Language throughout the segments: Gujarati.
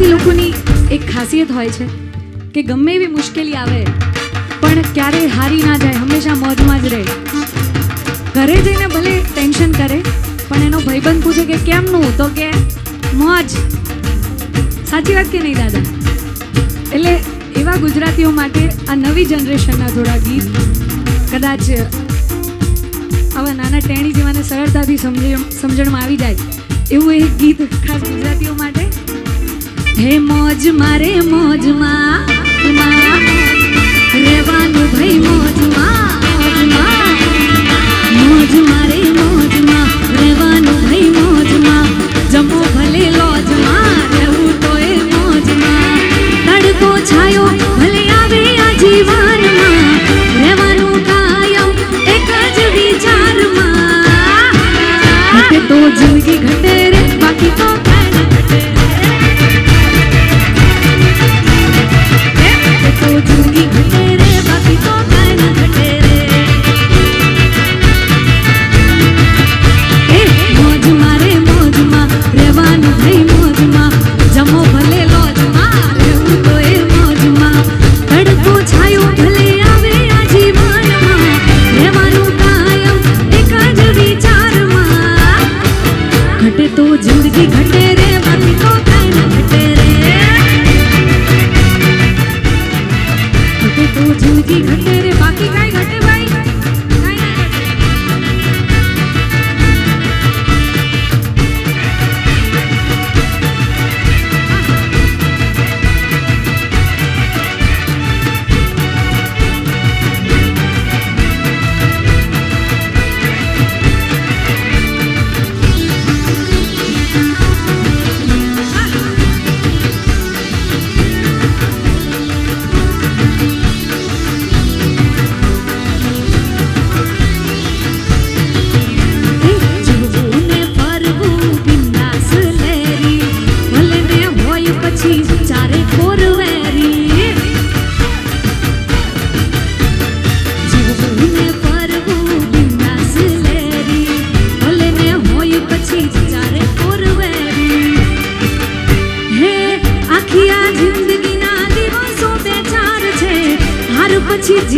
ગુજરાતી લોકોની એક ખાસિયત હોય છે કે ગમે એવી મુશ્કેલી આવે, પણ ક્યારેય હારી ના જાય, હંમેશા મોજમાં જ રહે. ઘરે જઈને ભલે ટેન્શન કરે, પણ એનો ભાઈબંધ પૂછે કે કેમનું તો કે મોજ. સાચી વાત કે નહીં, દાદા? એટલે એવા ગુજરાતીઓ માટે આ નવી જનરેશનના થોડા ગીત કદાચ આવા નાના ટેણી જેવાને સરળતાથી સમજણમાં આવી જાય, એવું એક ગીત ખાસ ગુજરાતીઓ માટે હે મોજ મારે મોજમાં રેવાનું ભાઈ મોજમાં મોજ મારે મોજમાં રેવાનું ભાઈ મોજમાં જમો ભલે લોજમાં રહેવું તો એ મોજમાં તડકો છાયો ભલે આવે આ જીવનમાં રહેવાનું કાયમ એક જ વિચારમાં તો જિંદગી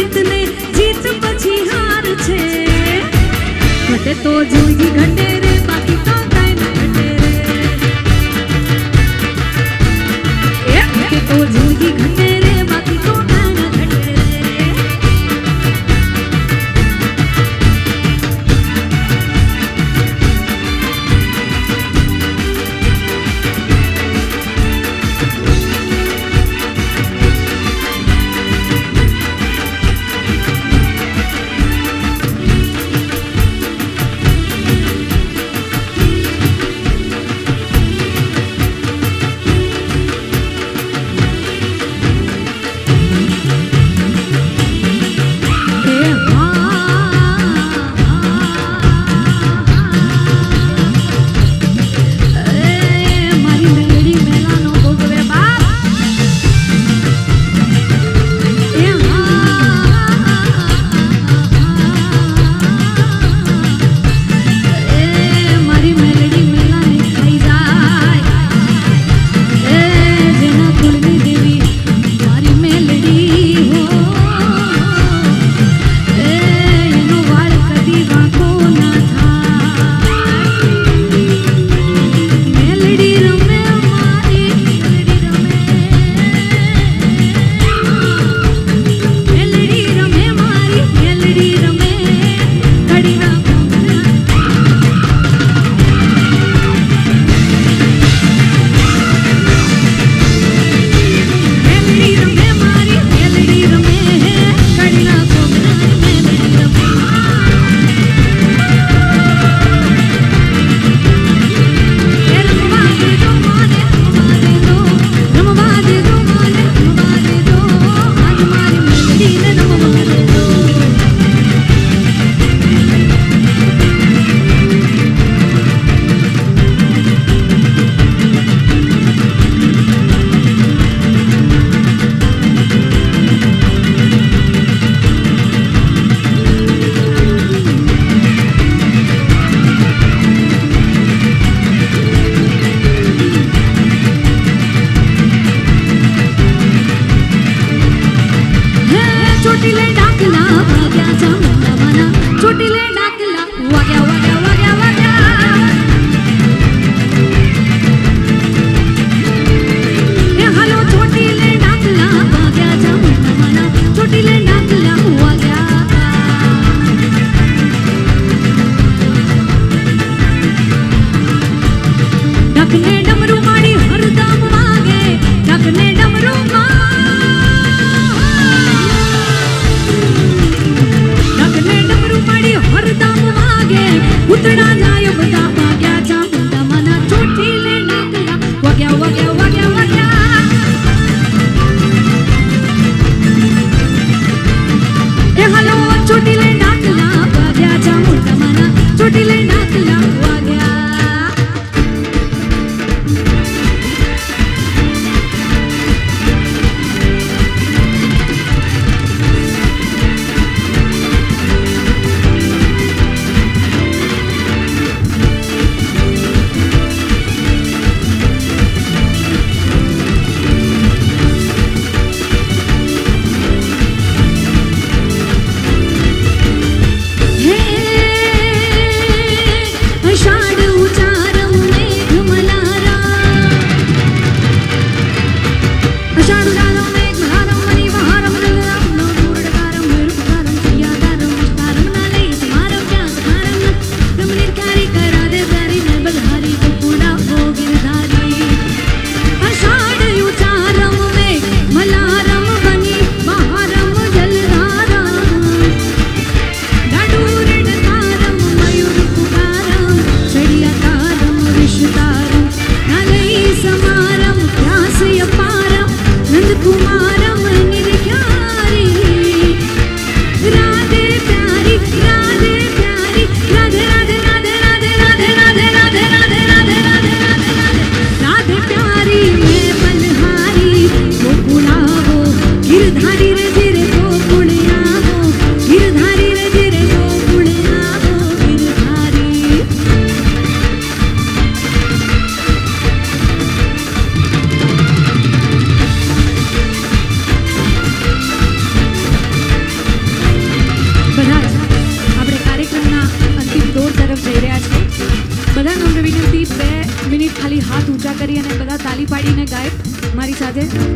જીતને પછી હાર છે. તો જુઈ ઘટે બાકી તો કાઈ એ ઘટે તો જુઈ ઘટે Yeah, what? Yeah. müsaade.